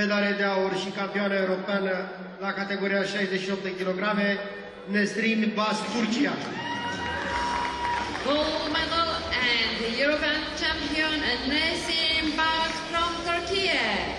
medalie de aur și campioană europeană la categoria 68 de kg, Nesrin Bas, Turcia. Gold medal and European champion Nesrin Bas from Turkey.